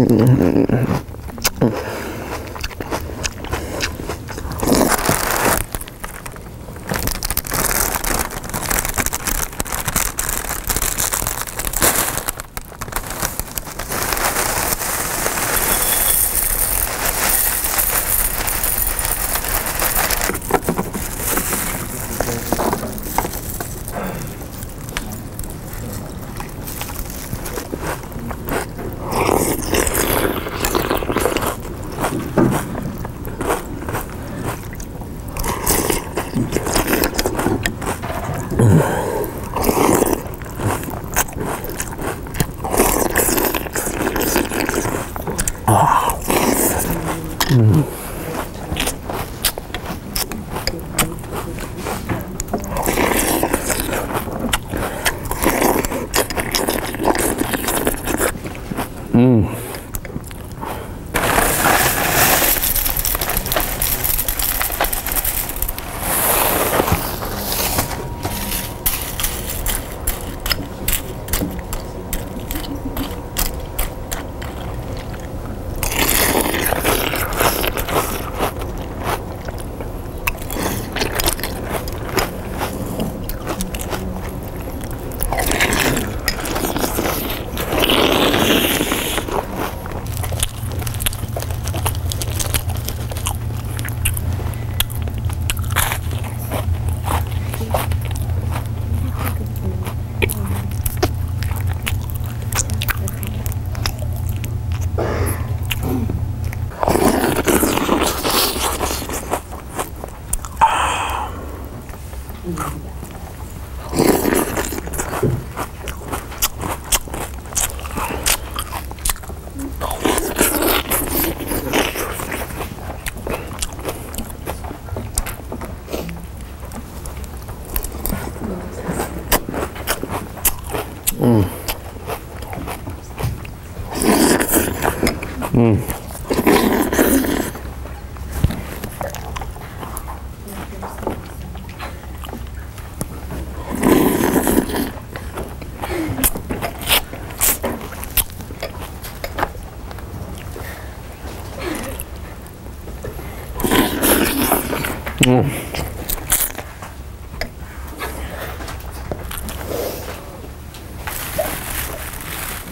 Mm-hmm. Mm. 아. 음. 음. うんうんうん。